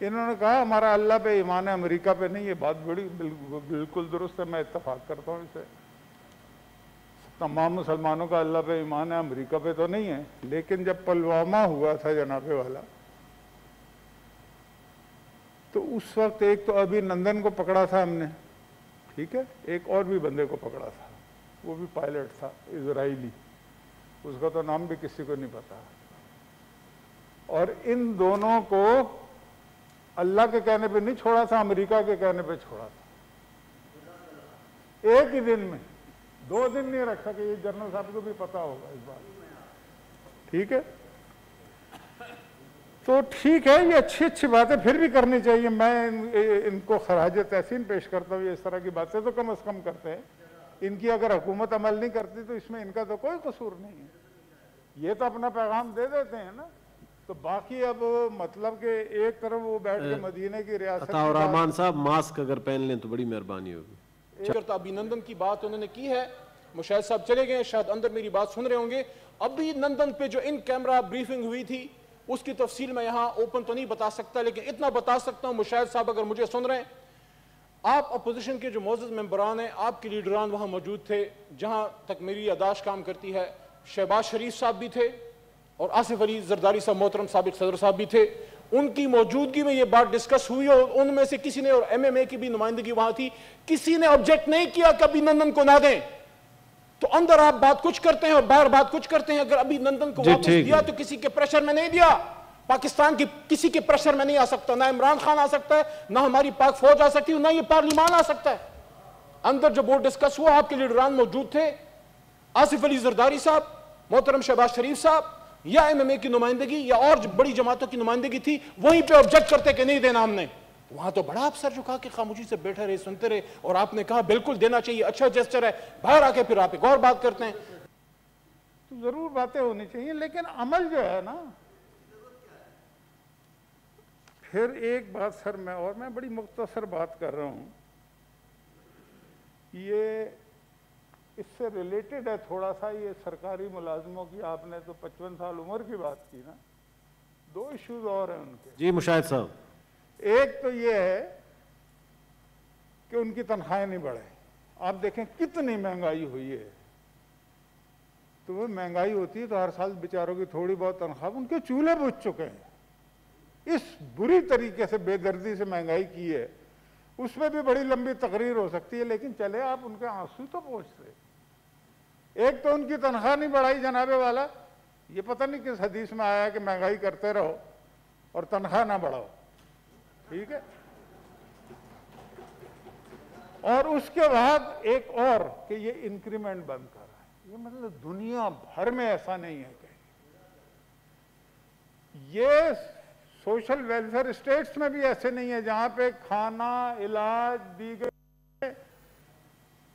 इन्होंने कहा, हमारा अल्लाह पे ईमान है, अमेरिका पे नहीं, ये बात बड़ी बिल्कुल बिल्कुल दुरुस्त है, मैं इतफाक करता हूँ इसे। तमाम मुसलमानों का अल्लाह पे ईमान है, अमेरिका पे तो नहीं है, लेकिन जब पुलवामा हुआ था जनाबे वाला तो उस वक्त एक तो अभी नंदन को पकड़ा था हमने, ठीक है, एक और भी बंदे को पकड़ा था, वो भी पायलट था इसराइली उसका तो नाम भी किसी को नहीं पता। और इन दोनों को अल्लाह के कहने पे नहीं छोड़ा था अमेरिका के कहने पे छोड़ा था। एक ही दिन में दो दिन नहीं रखा कि ये जनरल साहब को भी पता होगा इस बात ठीक है? तो ठीक है ये अच्छी अच्छी बातें फिर भी करनी चाहिए। मैं इन, इनको खराज तहसीन पेश करता हूँ इस तरह की बातें तो कम अज कम करते हैं। इनकी अगर हुकूमत अमल नहीं करती तो इसमें इनका तो कोई कसूर नहीं है। ये तो अपना पैगाम दे देते हैं ना। तो बाकी अब मतलब कि एक तरफ़ वो बैठ के मदीने की रियासत रहमान साहब मास्क अगर पहन लें तो बड़ी मेहरबानी होगी। करता अभिनंदन की बात उन्होंने की है। मुशाहिद साहब चले गए शायद अंदर मेरी बात सुन रहे होंगे। अभी नंदन पे जो इन कैमरा ब्रीफिंग हुई थी उसकी तफसील मैं यहाँ ओपन तो नहीं बता सकता लेकिन इतना बता सकता हूँ मुशाह साहब अगर मुझे सुन रहे हैं। आप अपोजिशन के जो मौजूद मेम्बरान हैं आपके लीडरान वहाँ मौजूद थे जहाँ तक मेरी यादाश्त काम करती है। शहबाज शरीफ साहब भी थे और आसिफ अली जरदारी साहब मोहतरम सबक सदर साहब भी थे। उनकी मौजूदगी में ये बात डिस्कस हुई और उनमें से किसी ने और एमएमए की भी नुमाइंदगी वहाँ थी किसी ने ऑब्जेक्ट नहीं किया कि अभिनंदन को ना दें। तो अंदर आप बात कुछ करते हैं और बाहर बात कुछ करते हैं अगर अभिनंदन को वापस दिया तो किसी के प्रेशर में नहीं दिया। पाकिस्तान की किसी के प्रेशर में नहीं आ सकता। ना इमरान खान आ सकता है ना हमारी पाक फौज आ सकती है ना ये पार्लिमान आ सकता है। अंदर जो बोर्ड डिस्कस हुआ आपके लीडरान मौजूद थे। आसिफ अली जरदारी साहब मोहतरम शहबाज शरीफ साहब या एमएमए की नुमाइंदगी या और बड़ी जमातों की नुमाइंदगी थी, वहीं पे ऑब्जेक्ट करते कि नहीं देना हमने। वहाँ तो बड़ा अफसर कहा कि खामोशी से बैठे रहे, सुनते रहे, और आपने कहा बिल्कुल देना चाहिए अच्छा जेस्टर है, बाहर आके फिर आप एक और बात करते हैं। तो ज़रूर बातें होनी चाहिए, लेकिन अमल जो है ना, फिर एक बात सर, मैं और मैं बड़ी मुख्तसर बात कर रहा हूँ। ये इससे रिलेटेड है थोड़ा सा ये सरकारी मुलाजमों की आपने तो पचपन साल उम्र की बात की ना। दो इश्यूज़ और हैं उनके। जी मुशाहिद साहब। एक तो ये है कि उनकी तनख्वाहें नहीं बढ़े। आप देखें कितनी महँगाई हुई है। तो वो महँगाई होती है तो हर साल बेचारों की थोड़ी बहुत तनख्वाह उनके चूल्हे बुझ चुके हैं। इस बुरी तरीके से बेदर्दी से महँगाई की है। उसमें भी बड़ी लंबी तकरीर हो सकती है लेकिन चले आप उनके आँसू तो पहुँचते एक तो उनकी तनख्वाह नहीं बढ़ाई जनाबे वाला। ये पता नहीं किस हदीस में आया कि महँगाई करते रहो और तनख्वाह ना बढ़ाओ। ठीक है? और उसके बाद एक और कि ये इंक्रीमेंट बंद कर रहा है। ये मतलब दुनिया भर में ऐसा नहीं है कहीं। ये सोशल वेलफेयर स्टेट्स में भी ऐसे नहीं है जहाँ पे खाना, इलाज, दी गई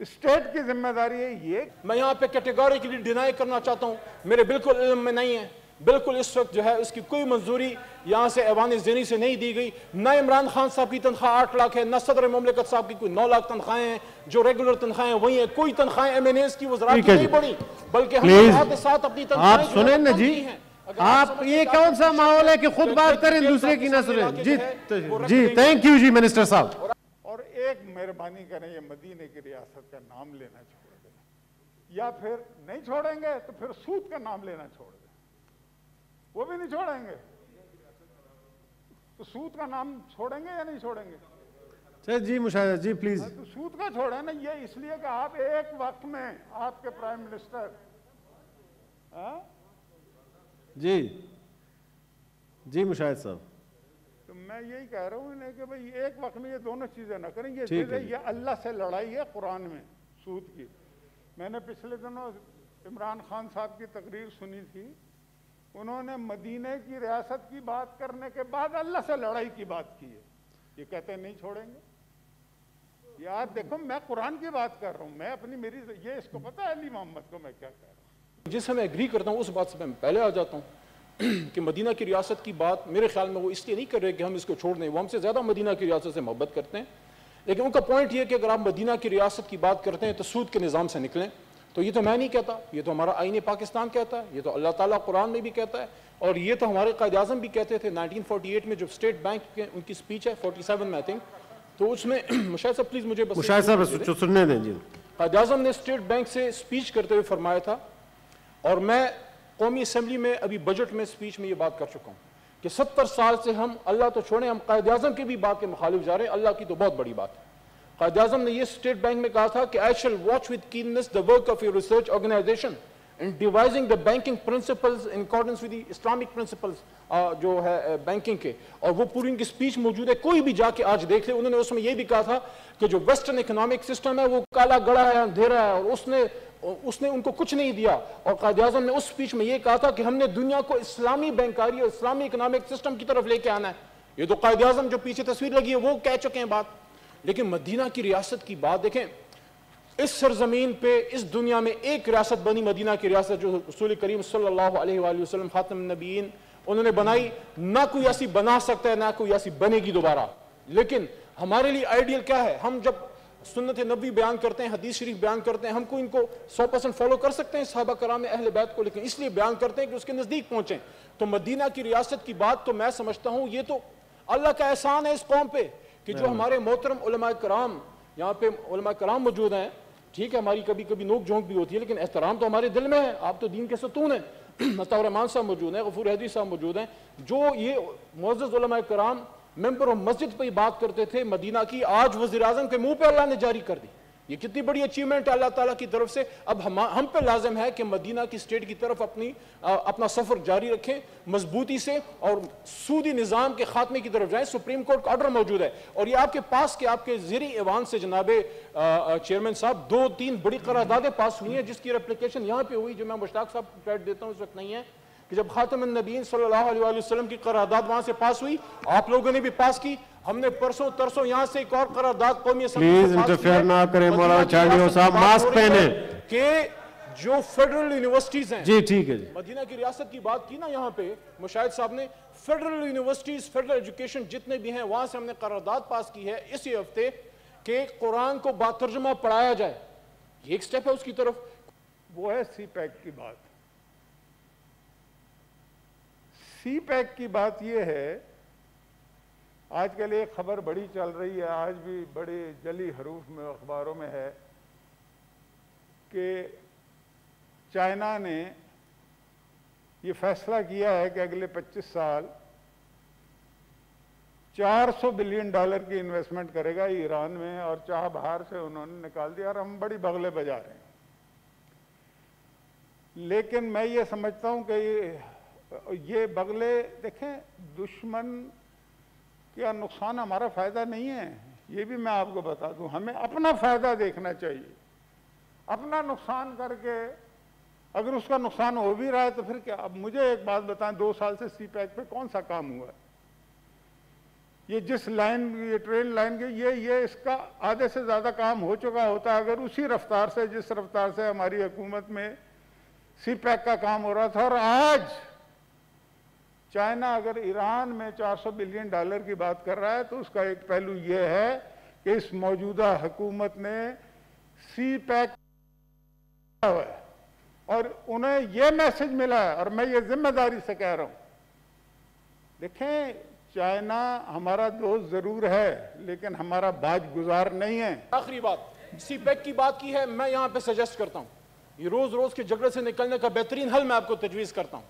स्टेट की ज़िम्मेदारी है ये मैं यहाँ पे कैटेगोरिकली डिनाई करना चाहता हूँ। मेरे बिल्कुल इल्म में नहीं है। बिल्कुल इस वक्त जो है उसकी कोई मंजूरी यहाँ से ऐवान जनी से नहीं दी गई। न इमरान खान साहब की तनख्वाह आठ लाख है न सदर ममलिकत साहब की कोई नौ लाख तनख्वाहें हैं। जो रेगुलर तनख्वाहें वही है। कोई तनख्वाहें एम एन एस की वजरात नहीं बढ़ी बल्कि हम साथ अपनी आप सुने न जी। आप ये कौन सा माहौल है कि खुद बात करें दूसरे की ना सुने जी जी थैंक यू जी मिनिस्टर साहब। मेहरबानी करें ये मदीने की रियासत का नाम लेना छोड़ दें। या फिर नहीं छोड़ेंगे तो फिर सूद का नाम लेना छोड़ दें। वो भी नहीं छोड़ेंगे। तो सूद का नाम छोड़ेंगे या नहीं छोड़ेंगे? सर जी मुशाहिद जी प्लीज़ तो सूद का छोड़े ना ये इसलिए कि आप एक वक्त में आपके प्राइम मिनिस्टर हाँ? जी। जी मुशाहिद साहब। तो मैं यही कह रहा हूँ कि भाई एक वक्त में ये दोनों चीज़ें ना करें ये चीज़ें ये अल्लाह से लड़ाई है कुरान में सूद की। मैंने पिछले दिनों इमरान खान साहब की तकरीर सुनी थी। उन्होंने मदीने की रियासत की बात करने के बाद अल्लाह से लड़ाई की बात की है। ये कहते नहीं छोड़ेंगे। यार देखो मैं कुरान की बात कर रहा हूँ मैं अपनी मेरी ये इसको पता है अली मोहम्मद को मैं क्या कह रहा हूँ। जिस समय एग्री करता हूँ उस बात से मैं पहले आ जाता हूँ। कि मदीना की रियासत की बात मेरे ख्याल में वो इसलिए नहीं कर रहे कि हम इसको छोड़ दें वो हमसे ज़्यादा मदीना की रियासत से मोहब्बत करते हैं। लेकिन उनका पॉइंट ये कि अगर आप मदीना की रियासत की बात करते हैं तो सूद के निज़ाम से निकलें तो ये तो मैं नहीं कहता ये तो हमारा आईन पाकिस्तान कहता है ये तो अल्लाह ताला कुरान में भी कहता है और ये तो हमारे कायद अजम भी कहते थे 1948 में जो स्टेट बैंक के उनकी स्पीच है 47 में आई थिंक तो उसमें मुशाहिद साहब प्लीज़ मुझे बस सुनने दें जी। कायद अजम ने स्टेट बैंक से स्पीच करते हुए फरमाया था और मैं कौमी असम्बली में, अभी बजट में स्पीच में ये बात कर चुका हूँ कि सत्तर साल से हम, अल्लाह तो छोड़े, हम कायद अजम की भी बात के मुखालिफ जा रहे हैं, अल्लाह की तो बहुत बड़ी बात है। कायद अजम ने यह स्टेट बैंक में कहा था कि I shall watch with keenness the work of your research organisation in devising the banking principles in accordance with Islamic principles जो है बैंकिंग के। और वो पूरी उनकी स्पीच मौजूद है, कोई भी जाके आज देख ले। उन्होंने उसमें यह भी कहा था कि जो वेस्टर्न इकोनॉमिक सिस्टम है, वो काला, गड़ा है, अंधेरा है, और उसने उसने उनको कुछ नहीं दिया। और कायद अजम ने उस स्पीच में यह कहा था कि हमने दुनिया को इस्लामी बैंकारी और इस्लामी इकोनॉमिक सिस्टम की तरफ़ लेके आना है। ये तो कायद अजम जो पीछे तस्वीर लगी है, वो कह चुके हैं बात। लेकिन मदीना की रियासत की बात देखें, इस सरजमीन पे, इस दुनिया में एक रियासत बनी मदीना की रियासत जो रसूल करीम सल्लल्लाहु अलैहि वसल्लम, खातम नबीन, उन्होंने बनाई। ना कोई ऐसी बना सकता है, ना कोई ऐसी बनेगी दोबारा। लेकिन हमारे लिए आइडियल क्या है? हम जब सुन्नत नबी बयान करते हैं हदीस शरीफ बयान करते हैं हमको इनको सौ परसेंट फॉलो कर सकते हैं साहबा कराम अहल बैत को लेकिन इसलिए बयान करते हैं कि उसके नज़दीक पहुँचे। तो मदीना की रियासत की बात तो मैं समझता हूँ ये तो अल्लाह का एहसान है इस कौम पे कि जो हमारे मोहतरम कराम यहाँ पे कराम मौजूद हैं। ठीक है हमारी कभी कभी नोक झोंक भी होती है लेकिन एहतराम तो हमारे दिल में है आप तो दीन के सतून हैं। मस्तारमान साहब मौजूद हैं गफूर हदी साहब मौजूद हैं। जो ये मोज़ कराम मेंबर ऑफ़ मस्जिद पर ही बात करते थे मदीना की। आज वज़ीर आज़म के मुँह पर अल्लाह ने जारी कर दी। ये कितनी बड़ी अचीवमेंट है अल्लाह ताला की तरफ़ से। अब हम हम पे लाजम है कि मदीना की स्टेट की तरफ़ अपनी आ, अपना सफ़र जारी रखें मजबूती से और सूदी निज़ाम के खात्मे की तरफ़ जाए। सुप्रीम कोर्ट का ऑर्डर मौजूद है। और ये आपके पास के आपके जेरी ईवान से जनाब चेयरमैन साहब दो तीन बड़ी करारदादें पास हुई हैं जिसकी रेप्लीकेशन यहाँ पे हुई जो मैं मुश्ताक साहब देता हूँ इस वक्त नहीं है। कि जब खातम नबीन सल्लल्लाहु अलैहि वसल्लम की करारदाद वहाँ से पास हुई आप लोगों ने भी पास की। हमने परसों तरसों यहाँ से एक और करारदाद कौमी प्लीज़ इंटरफेयर ना करें मौलाना साहब मास्क पहने। के जो फेडरल यूनिवर्सिटीज हैं जी ठीक है जी। मदीना की रियासत की बात की ना यहाँ पे मुशाहिद साहब ने फेडरल यूनिवर्सिटीज फेडरल एजुकेशन जितने भी हैं वहाँ से हमने करारदाद पास की है इसी हफ़्ते के कुरान को बातर्जमा पढ़ाया जाए। ये एक स्टेप है उसकी तरफ़। वो है सी पैक की बात। सी पैक की बात यह है, आजकल एक खबर बड़ी चल रही है, आज भी बड़े जली हरूफ में, अखबारों में है कि चाइना ने ये फैसला किया है कि अगले 25 साल 400 बिलियन डॉलर की इन्वेस्टमेंट करेगा ईरान में और चाह बाहर से उन्होंने निकाल दिया और हम बड़ी बगले बजा रहे हैं। लेकिन मैं ये समझता हूँ कि ये बगले देखें, दुश्मन का नुकसान हमारा फ़ायदा नहीं है? ये भी मैं आपको बता दूँ, हमें अपना फ़ायदा देखना चाहिए। अपना नुकसान करके अगर उसका नुकसान हो भी रहा है तो फिर क्या? अब मुझे एक बात बताएँ, दो साल से सी पैक पर कौन सा काम हुआ है? ये जिस लाइन, ये ट्रेन लाइन के, ये ये इसका आधे से ज़्यादा काम हो चुका होता है, अगर उसी रफ्तार से, जिस रफ्तार से हमारी हुकूमत में सी पैक का काम हो रहा था, और आज चाइना अगर ईरान में 400 बिलियन डॉलर की बात कर रहा है तो उसका एक पहलू यह है कि इस मौजूदा हुकूमत ने सी पैक और उन्हें यह मैसेज मिला है, और मैं ये ज़िम्मेदारी से कह रहा हूँ। देखें, चाइना हमारा दोस्त ज़रूर है, लेकिन हमारा बाज गुजार नहीं है। आखिरी बात सी पैक की बात की है, मैं यहाँ पे सजेस्ट करता हूँ। ये रोज रोज के झगड़े से निकलने का बेहतरीन हल मैं आपको तजवीज करता हूँ।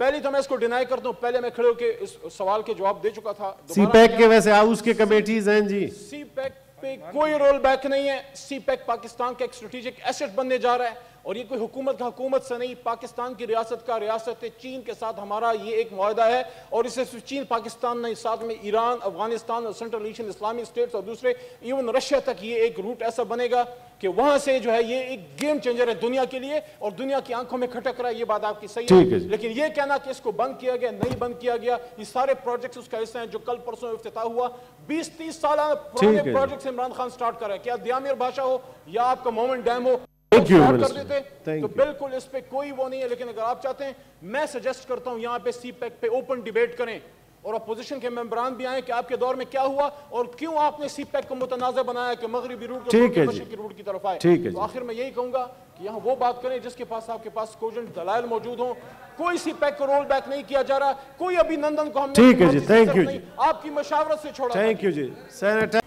पहले तो मैं इसको डिनाई करता हूँ। पहले मैं खड़े होकर इस सवाल के जवाब दे चुका था। सीपैक के वैसे हाउस के कमेटीज हैं जी। सीपैक पे कोई रोल बैक नहीं है। सीपैक पाकिस्तान का एक स्ट्रेटेजिक एसेट बनने जा रहा है। और ये कोई हुकूमत का हुकूमत से नहीं। पाकिस्तान की रियासत का रियासत चीन के साथ हमारा ये एक माहा है। और इसे चीन पाकिस्तान नहीं साथ में ईरान अफ़गानिस्तान और सेंट्रल एशियन इस्लामिक स्टेट्स और दूसरे इवन रशिया तक ये एक रूट ऐसा बनेगा। कि वहाँ से जो है ये एक गेम चेंजर है दुनिया के लिए और दुनिया की आँखों में खटक रहा है ये बात आपकी सही है, लेकिन ये कहना कि इसको बंद किया गया नहीं बंद किया गया ये सारे प्रोजेक्ट्स उसका हिस्सा हैं जो कल परसों इफ्तिताह हुआ। 20-30 साल पुराने प्रोजेक्ट्स इमरान खान स्टार्ट कर रहे हैं। क्या दियामिर भाषा हो या आपका मोमेंट डैम हो थैंक कर देते तो बिल्कुल इस पर कोई वो नहीं है। लेकिन अगर आप चाहते हैं मैं सजेस्ट करता हूँ यहाँ पे सी पैक पे ओपन डिबेट करें। और अपोजिशन के मेंबरान भी आए कि आपके दौर में क्या हुआ और क्यों आपने सी पैक को मुतनाज़ बनाया कि मगरबी रूट की रूट की तरफ़ आए। ठीक है तो आखिर में यही कहूँगा कि यहाँ वो बात करें जिसके पास आपके पास कोजेंट दलाल मौजूद हो। कोई सी पैक को रोल बैक नहीं किया जा रहा। कोई अभिनंदन को हमने ठीक है जी, you नहीं, जी। आपकी मशावरत से छोड़ा थैंक यू जी। सेनेटर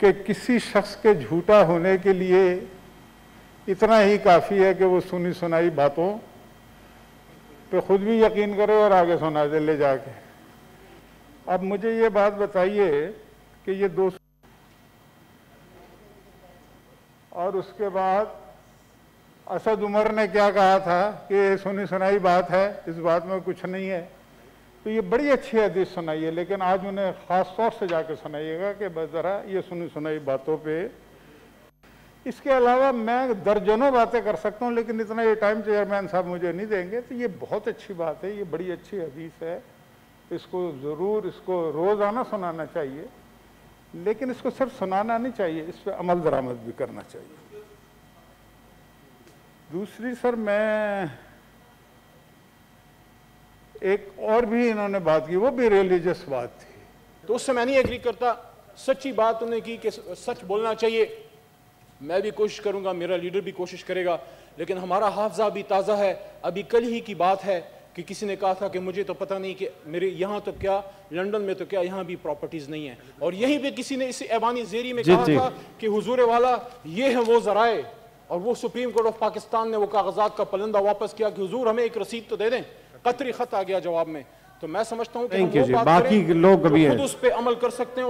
कि किसी शख्स के झूठा होने के लिए इतना ही काफ़ी है कि वो सुनी सुनाई बातों पे खुद भी यकीन करे और आगे सुना दे ले जाके। अब मुझे ये बात बताइए कि ये दो और उसके बाद असद उमर ने क्या कहा था कि सुनी सुनाई बात है, इस बात में कुछ नहीं है। तो ये बड़ी अच्छी हदीस सुनाई है, लेकिन आज उन्हें ख़ास तौर से जाके सुनाइएगा कि बस ज़रा ये सुनी सुनाई बातों पे इसके अलावा मैं दर्जनों बातें कर सकता हूँ, लेकिन इतना ये टाइम चेयरमैन साहब मुझे नहीं देंगे तो ये बहुत अच्छी बात है, ये बड़ी अच्छी हदीस है। इसको ज़रूर, इसको रोज़ाना सुनाना चाहिए, लेकिन इसको सिर्फ़ सुनाना नहीं चाहिए, इस पर अमल दरामद भी करना चाहिए। दूसरी, सर, मैं एक और भी इन्होंने बात की, वो भी रिलीजियस बात थी। तो उससे मैं नहीं एग्री करता, सच्ची बात उन्होंने की कि सच बोलना चाहिए। मैं भी कोशिश करूँगा मेरा लीडर भी कोशिश करेगा लेकिन हमारा हाफजा भी ताज़ा है। अभी कल ही की बात है कि किसी ने कहा था कि मुझे तो पता नहीं कि मेरे यहाँ तो क्या लंदन में तो क्या यहाँ भी प्रॉपर्टीज़ नहीं है। और यहीं पे किसी ने इस ऐवानी जेरी में कहा। था कि हुजूर वाला ये है वो जराए और वो सुप्रीम कोर्ट ऑफ़ पाकिस्तान ने वो कागजात का पलंदा वापस किया कि हुजूर हमें एक रसीद तो दे दें कतरी खत आ गया जवाब में। तो मैं समझता हूँ कि बाकी लोग उस अमल कर सकते हैं